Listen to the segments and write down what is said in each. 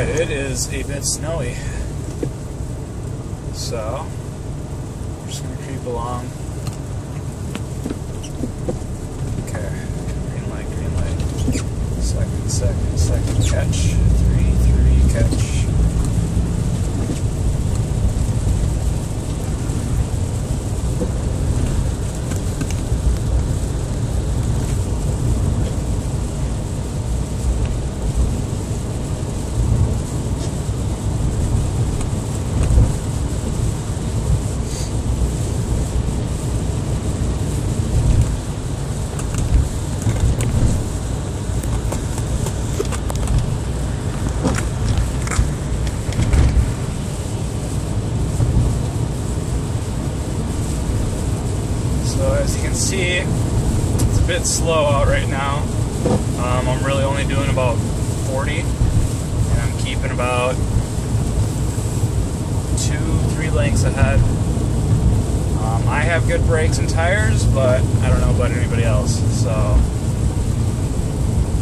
Alright, it is a bit snowy. So, we're just gonna creep along. Okay, green light, green light. Second, second, second catch. Three, three, catch. So as you can see, it's a bit slow out right now. Um, I'm really only doing about 40, and I'm keeping about two, three lengths ahead. Um, I have good brakes and tires, but I don't know about anybody else. So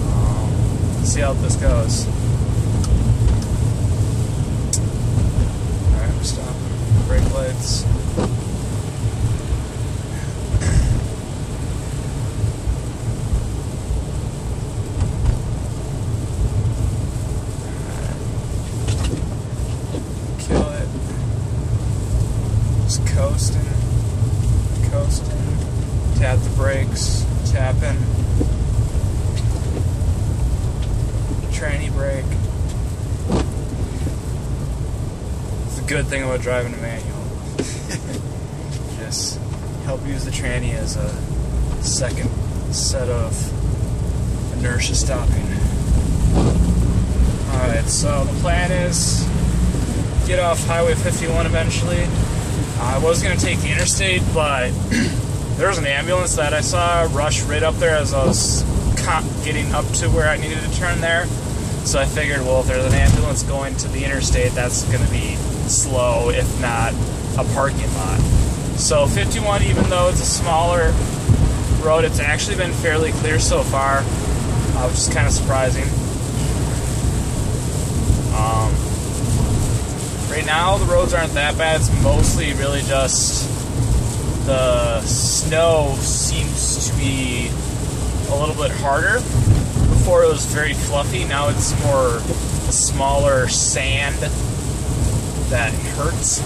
um, let's see how this goes. All right, stop. Brake lights. kill it. Just coasting, coasting. Tap the brakes, tapping. Tranny brake. Driving a manual. Just help use the tranny as a second set of inertia stopping. Alright, so the plan is get off Highway 51 eventually. I was going to take the interstate, but there was an ambulance that I saw rush right up there as I was getting up to where I needed to turn there. So I figured, well, if there's an ambulance going to the interstate, that's going to be slow, if not a parking lot. So 51, even though it's a smaller road, it's actually been fairly clear so far, uh, which is kind of surprising. Um, Right now, the roads aren't that bad. It's mostly really just the snow seems to be a little bit harder. Before it was very fluffy. Now it's more smaller sand that hurts.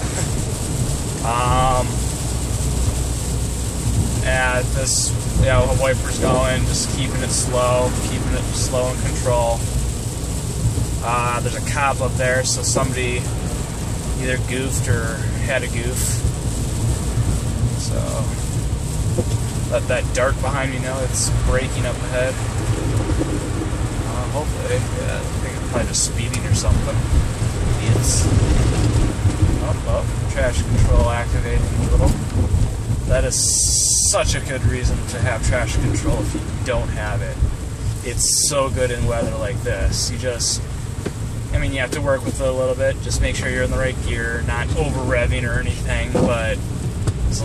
um, and this, you know, the wiper's going, just keeping it slow, keeping it slow and control. Uh, there's a cop up there, so somebody either goofed or had a goof. So let that dart behind me know it's breaking up ahead. Uh, hopefully, yeah, I think it's probably just speeding or something. Idiots. Oh, oh, traction control activating a little. That is such a good reason to have trash control if you don't have it. It's so good in weather like this. You just I mean, you have to work with it a little bit. Just make sure you're in the right gear, not over revving or anything, but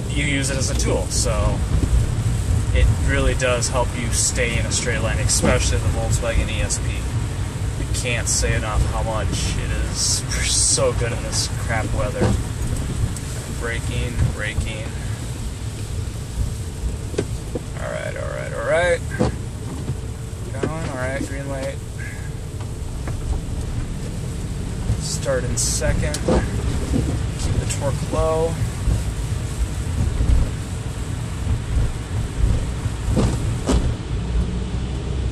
you use it as a tool. So it really does help you stay in a straight line, especially the Volkswagen ESP. Can't say enough how much it is so good in this crap weather. Braking, braking. Alright, alright, alright. Going, alright, green light. Start in second. Keep the torque low.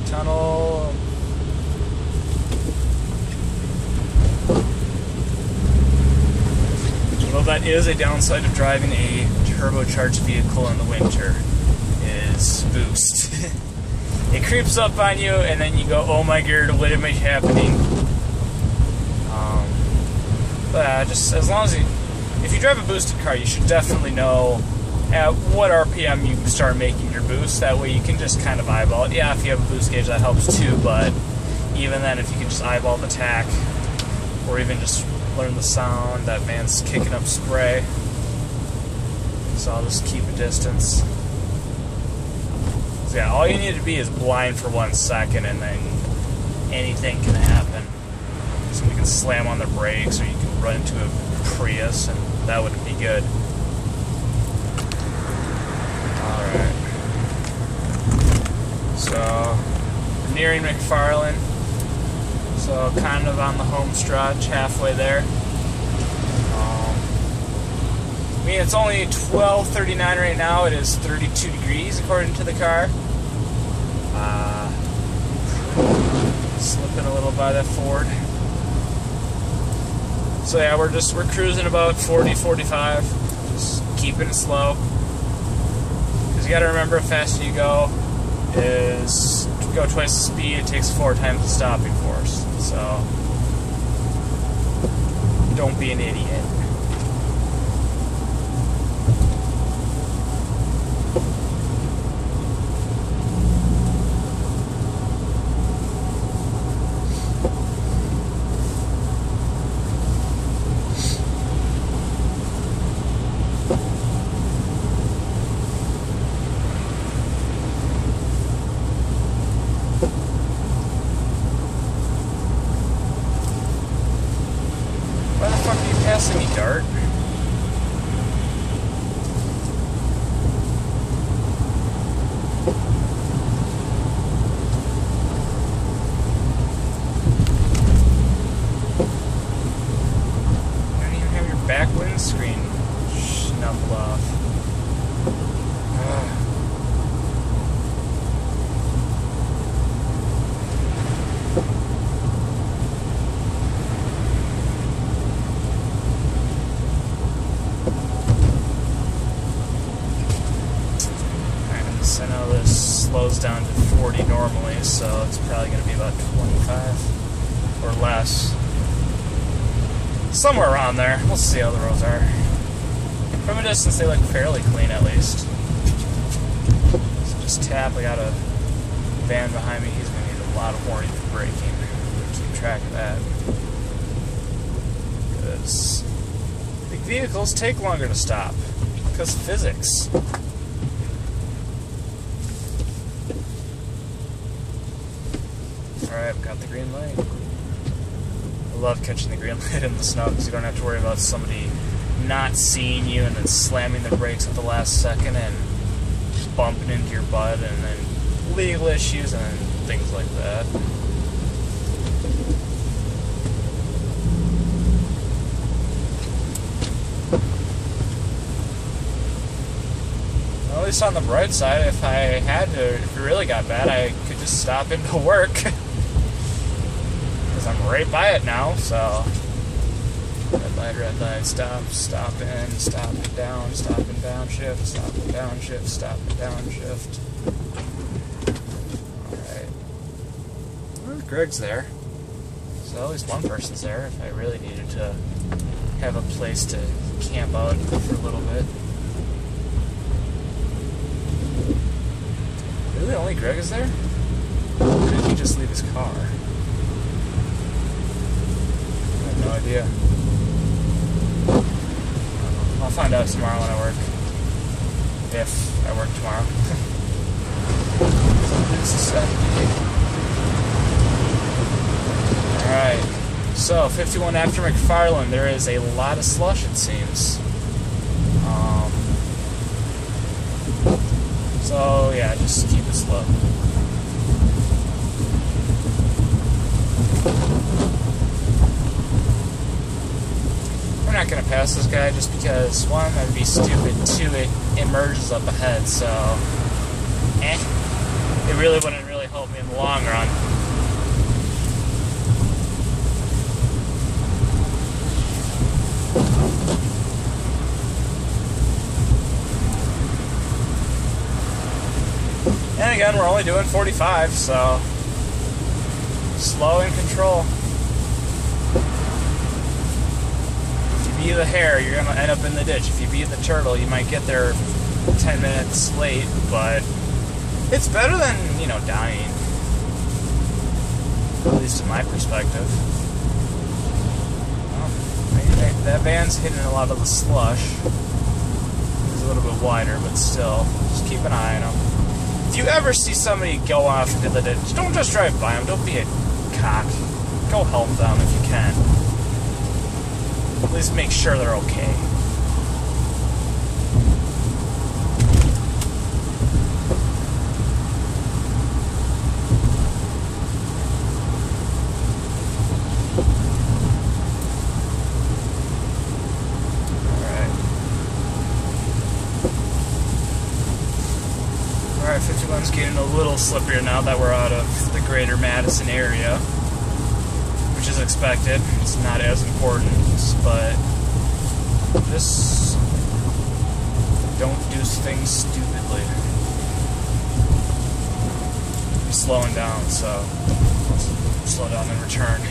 Tunnel. Well, that is a downside of driving a turbocharged vehicle in the winter, is boost. it creeps up on you, and then you go, "Oh my god, what am I happening?" Um, but uh, just as long as you, if you drive a boosted car, you should definitely know at what RPM you start making your boost. That way, you can just kind of eyeball it. Yeah, if you have a boost gauge, that helps too. But even then, if you can just eyeball the tach, or even just learn the sound, that man's kicking up spray. So I'll just keep a distance. So yeah, all you need to be is blind for one second, and then anything can happen. somebody can slam on the brakes or you can run into a Prius and that wouldn't be good. Alright. So, nearing McFarland. So, kind of on the home stretch, halfway there. Um, I mean, it's only 12.39 right now. It is 32 degrees according to the car. Uh, slipping a little by that Ford. So yeah, we're just we're cruising about 40, 45, just keeping it slow. Because you got to remember, faster you go is go twice the speed. It takes four times the stopping force. So don't be an idiot. passing me Dart. Somewhere around there. We'll see how the roads are. From a distance, they look fairly clean at least. So just tap. I got a van behind me. He's going to need a lot of warning for braking. Keep track of that. Because big vehicles take longer to stop. Because physics. We got the green light. I love catching the green light in the snow because you don't have to worry about somebody not seeing you and then slamming the brakes at the last second and bumping into your butt and then legal issues and things like that. At least on the bright side, if I had to, if it really got bad, I could just stop into work. I'm right by it now, so. Red light, red light, stop, stop in, stop and down, stop and down shift, stop and down shift, stop and down shift. Alright. Well, Greg's there. So at least one person's there if I really needed to have a place to camp out for a little bit. Really? Only Greg is there? Or did he just leave his car? Idea. I'll find out tomorrow when I work. If I work tomorrow. Alright. So, 51 after McFarland, there is a lot of slush, it seems. Um, so, yeah, just keep it slow. Not going to pass this guy just because, one, that'd be stupid, two, it emerges up ahead, so, eh. It really wouldn't really help me in the long run. And again, we're only doing 45, so slow and control. Be the hare, you're gonna end up in the ditch. If you be the turtle, you might get there 10 minutes late, but it's better than, you know, dying. At least in my perspective. Well, that van's hitting a lot of the slush. It's a little bit wider, but still, just keep an eye on them. If you ever see somebody go off into the ditch, don't just drive by them. Don't be a cock. go help them if you can. At least make sure they're okay. Alright. Alright, 51's getting a little slipperier now that we're out of the greater Madison area. Expected. It's not as important, but just don't do things stupidly. Slowing down, so slow down and return.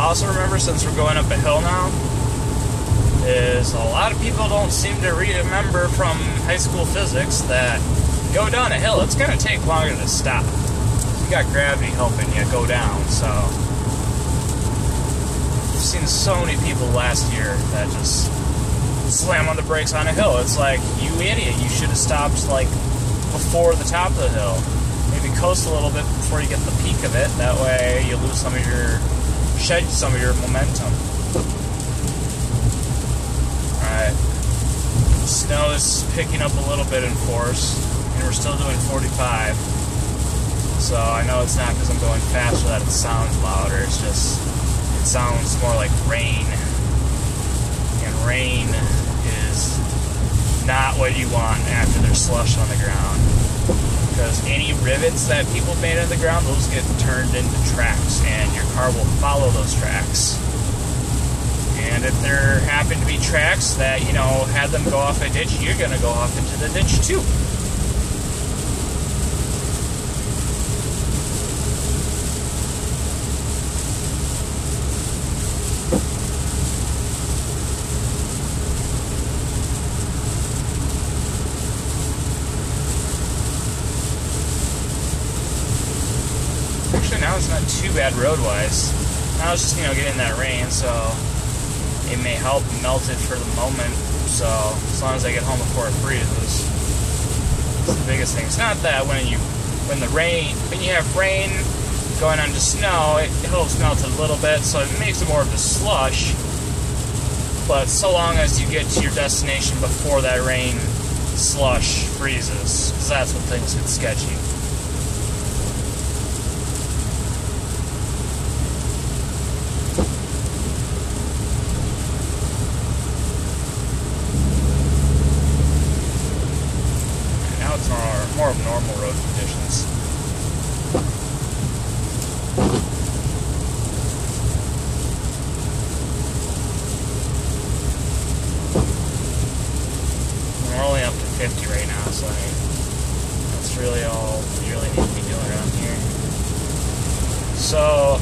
I since we're going up a hill now, is a lot of people don't seem to remember from high school physics that go down a hill, it's going to take longer to stop. You got gravity helping you go down, so. I've seen so many people last year that just slam on the brakes on a hill. It's like, you idiot, you should have stopped like before the top of the hill. Maybe coast a little bit before you get the peak of it. That way you lose some of your shed some of your momentum. Alright. Snow is picking up a little bit in force, and we're still doing 45. So I know it's not because I'm going faster that it sounds louder, it's just, it sounds more like rain. And rain is not what you want after there's slush on the ground because any rivets that people made in the ground, those get turned into tracks, and your car will follow those tracks. And if there happen to be tracks that, you know, had them go off a ditch, you're going to go off into the ditch too. Actually, now bad road-wise. Now it's just, you know, getting that rain, so it may help melt it for the moment. So as long as I get home before it freezes, it's the biggest thing. It's not that when you, when the rain, when you have rain going on to snow, it, it helps melt a little bit, so it makes it more of a slush. But so long as you get to your destination before that rain slush freezes, because that's when things get sketchy. Now it's more, more of normal road conditions. We're only up to 50 right now, so I mean, that's really all you really need to be doing around here. So,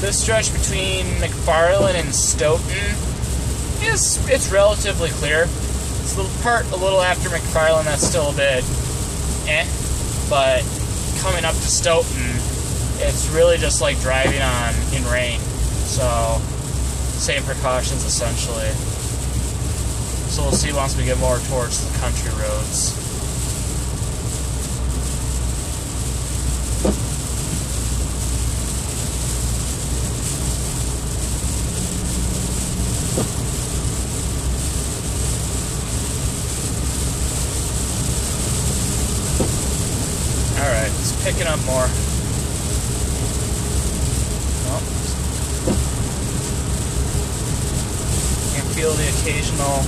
this stretch between McFarland and Stoughton is it's relatively clear. It's the part a little after McFarland that's still a bit eh, but coming up to Stoughton, it's really just like driving on in rain. So, same precautions essentially. So we'll see once we get more towards the country roads. Alright, it's picking up more. You can feel the occasional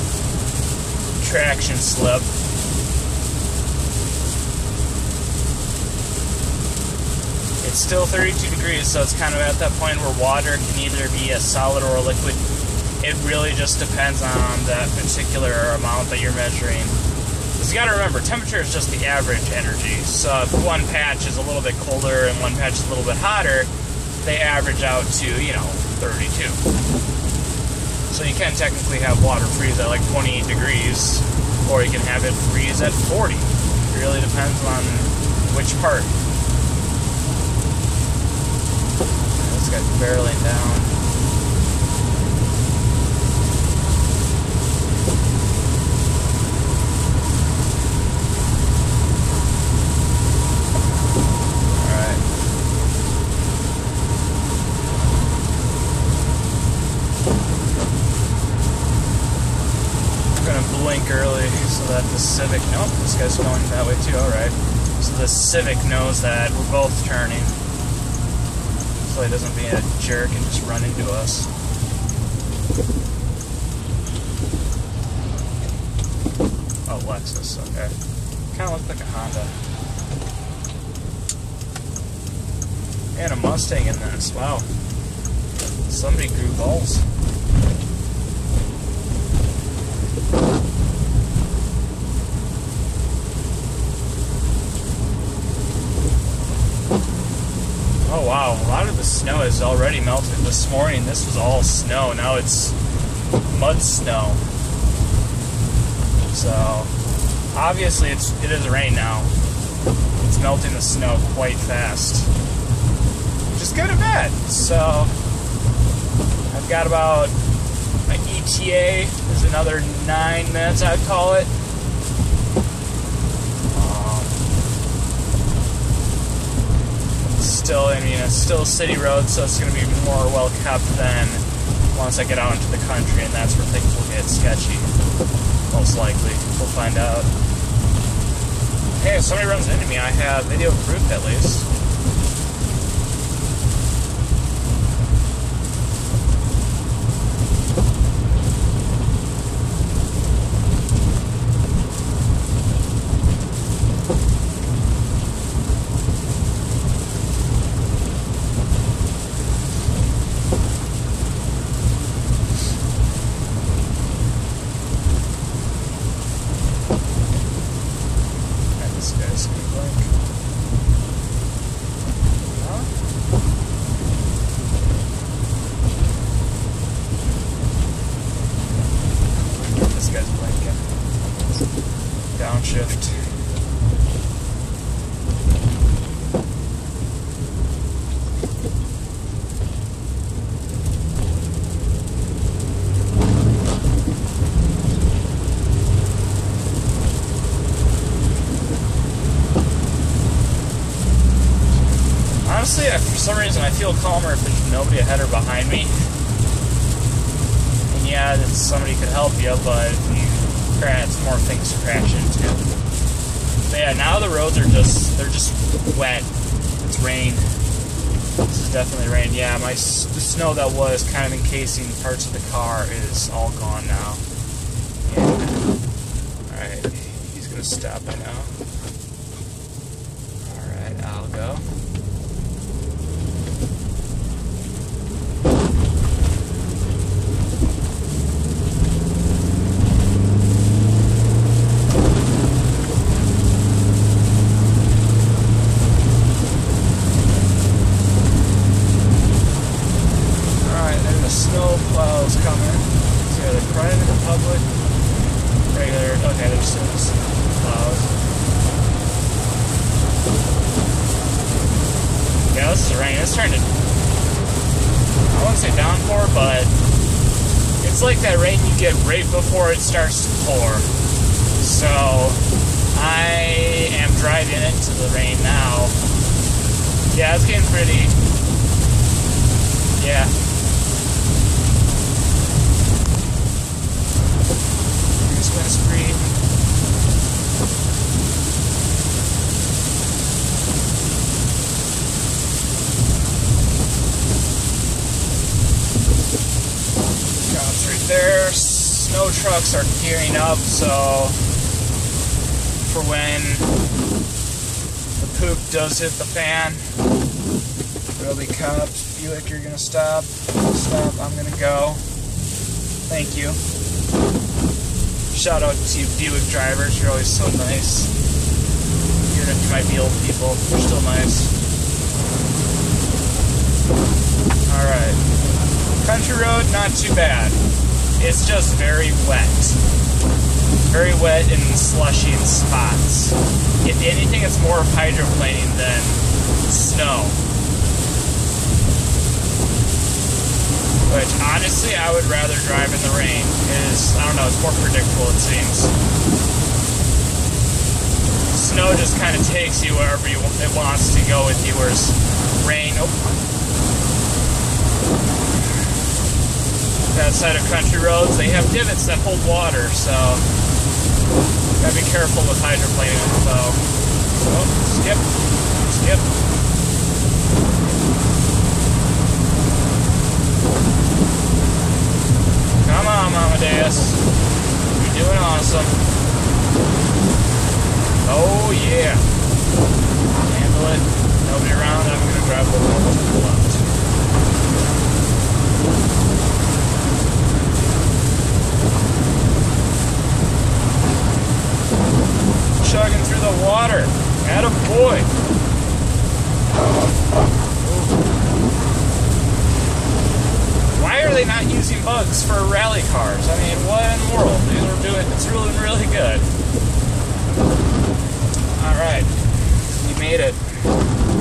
traction slip. It's still 32 degrees, so it's kind of at that point where water can either be a solid or a liquid. It really just depends on that particular amount that you're measuring. Because you gotta remember, temperature is just the average energy. So if one patch is a little bit colder and one patch is a little bit hotter, they average out to, you know, 32. So you can technically have water freeze at like 28 degrees, or you can have it freeze at 40. It really depends on which part. This guy's barreling down. Alright. I'm gonna blink early so that the Civic. Nope, this guy's going that way too. All right. So the Civic knows that we're both turning, so he doesn't be a jerk and just run into us. Oh, Lexus. Okay. Kind of looks like a Honda. And a Mustang in this. Wow. Somebody grew balls. Oh wow, a lot of the snow has already melted. This morning this was all snow, now it's mud snow. So obviously it's it is rain now. It's melting the snow quite fast. Is good and bad. So I've got about my ETA is another nine minutes I'd call it. Um, still, I mean, it's still city road, so it's going to be more well kept than once I get out into the country, and that's where things will get sketchy. Most likely. We'll find out. Hey, if somebody runs into me, I have video proof at least. And this guy's gonna blink. Huh? This guy's blinking. Downshift. Honestly, I, for some reason, I feel calmer if there's nobody ahead or behind me. And yeah, that somebody could help you, but you crash, more things to crash into. But yeah, now the roads are just, they're just wet. It's rain. This is definitely rain. Yeah, my the snow that was kind of encasing parts of the car is all gone now. Yeah. Alright, he's gonna stop by now. Alright, I'll go. Alright, and the snow plows coming. So yeah, they're private and public. Regular, okay, there's still plows. Yeah, this is rain. It's trying to. I won't say downpour, but it's like that rain you get right before it starts to pour. So I am driving into the rain now. Yeah, it's getting pretty. Yeah. Here's windscreen. there. Snow trucks are gearing up, so for when the poop does hit the fan, be cops. Buick, you're gonna stop. Stop. I'm gonna go. Thank you. Shout out to you Buick drivers. You're always so nice. Even if you might be old people, you're still nice. Alright. Country road, not too bad. It's just very wet. Very wet and slushy in spots. If anything, it's more hydroplaning than snow. Which, honestly, I would rather drive in the rain. Is I don't know, it's more predictable, it seems. Snow just kind of takes you wherever you, it wants to go with you, whereas rain, oh, that side of country roads, they have divots that hold water, so gotta be careful with hydroplaning So, Oh, skip, skip. Come on, Amadeus. You're doing awesome. Oh, yeah. Handle it. Nobody around. I'm to grab the wall to the left. Chugging through the water. At a boy. Why are they not using bugs for rally cars? I mean, what in the world? These are doing it's really really good. Alright. We made it.